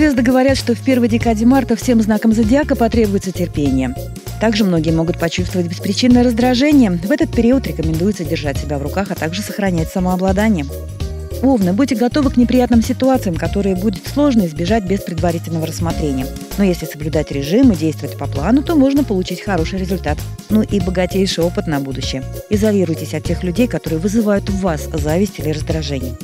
Звезды говорят, что в первой декаде марта всем знакам зодиака потребуется терпение. Также многие могут почувствовать беспричинное раздражение. В этот период рекомендуется держать себя в руках, а также сохранять самообладание. Овны, будьте готовы к неприятным ситуациям, которые будет сложно избежать без предварительного рассмотрения. Но если соблюдать режим и действовать по плану, то можно получить хороший результат. Ну и богатейший опыт на будущее. Изолируйтесь от тех людей, которые вызывают в вас зависть или раздражение.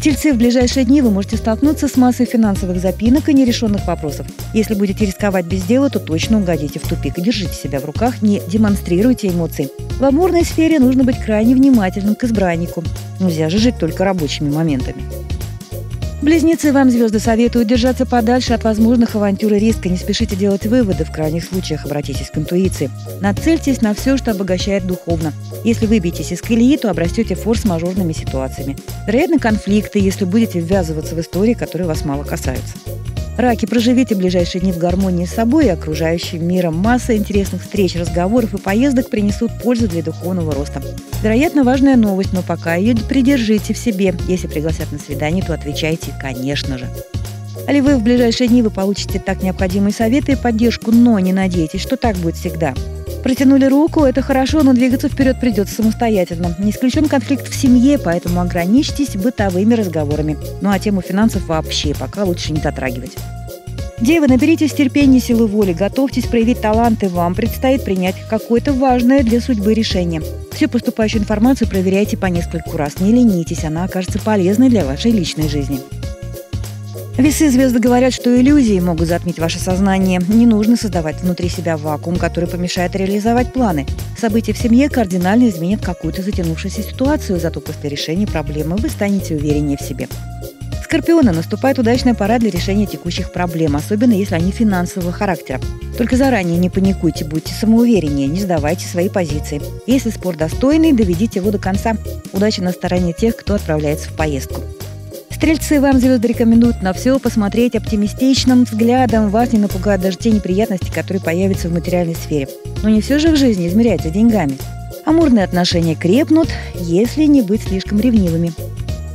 Тельцы, в ближайшие дни вы можете столкнуться с массой финансовых запинок и нерешенных вопросов. Если будете рисковать без дела, то точно угодите в тупик. Держите себя в руках, не демонстрируйте эмоции. В амурной сфере нужно быть крайне внимательным к избраннику. Нельзя же жить только рабочими моментами. Близнецы, вам звезды советуют держаться подальше от возможных авантюр и риска. Не спешите делать выводы. В крайних случаях обратитесь к интуиции. Нацельтесь на все, что обогащает духовно. Если выбьетесь из колеи, то обрастете форс-мажорными ситуациями. Вероятно, конфликты, если будете ввязываться в истории, которые вас мало касаются. Раки, проживите ближайшие дни в гармонии с собой и окружающим миром. Масса интересных встреч, разговоров и поездок принесут пользу для духовного роста. Вероятно, важная новость, но пока ее придержите в себе. Если пригласят на свидание, то отвечайте «конечно же». А ли вы в ближайшие дни вы получите так необходимые советы и поддержку, но не надейтесь, что так будет всегда. Протянули руку, это хорошо, но двигаться вперед придется самостоятельно. Не исключен конфликт в семье, поэтому ограничьтесь бытовыми разговорами. Ну а тему финансов вообще пока лучше не дотрагивать. Девы, наберитесь терпения, силы воли, готовьтесь проявить таланты, вам предстоит принять какое-то важное для судьбы решение. Всю поступающую информацию проверяйте по нескольку раз, не ленитесь, она окажется полезной для вашей личной жизни. Весы звезды говорят, что иллюзии могут затмить ваше сознание. Не нужно создавать внутри себя вакуум, который помешает реализовать планы. События в семье кардинально изменят какую-то затянувшуюся ситуацию, зато после решения проблемы вы станете увереннее в себе. Скорпионы наступает удачная пора для решения текущих проблем, особенно если они финансового характера. Только заранее не паникуйте, будьте самоувереннее, не сдавайте свои позиции. Если спор достойный, доведите его до конца. Удача на стороне тех, кто отправляется в поездку. Стрельцы, вам звезды рекомендуют на все посмотреть оптимистичным взглядом. Вас не напугают даже те неприятности, которые появятся в материальной сфере. Но не все же в жизни измеряется деньгами. Амурные отношения крепнут, если не быть слишком ревнивыми.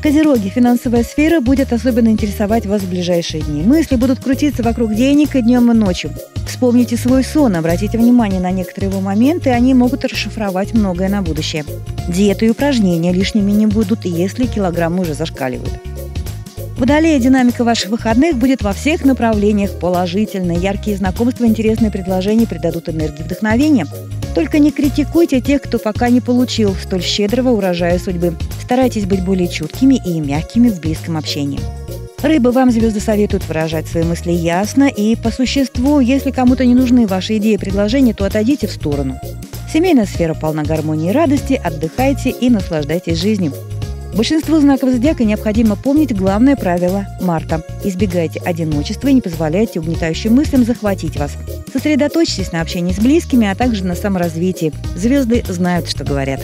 Козероги, финансовая сфера будет особенно интересовать вас в ближайшие дни. Мысли будут крутиться вокруг денег и днем, и ночью. Вспомните свой сон, обратите внимание на некоторые его моменты, они могут расшифровать многое на будущее. Диеты и упражнения лишними не будут, если килограммы уже зашкаливают. Водолея динамика ваших выходных будет во всех направлениях положительной. Яркие знакомства, интересные предложения придадут энергии вдохновения. Только не критикуйте тех, кто пока не получил столь щедрого урожая судьбы. Старайтесь быть более чуткими и мягкими в близком общении. Рыбы, вам звезды советуют выражать свои мысли ясно и по существу. Если кому-то не нужны ваши идеи и предложения, то отойдите в сторону. Семейная сфера полна гармонии и радости, отдыхайте и наслаждайтесь жизнью. Большинству знаков зодиака необходимо помнить главное правило Марта. Избегайте одиночества и не позволяйте угнетающим мыслям захватить вас. Сосредоточьтесь на общении с близкими, а также на саморазвитии. Звезды знают, что говорят.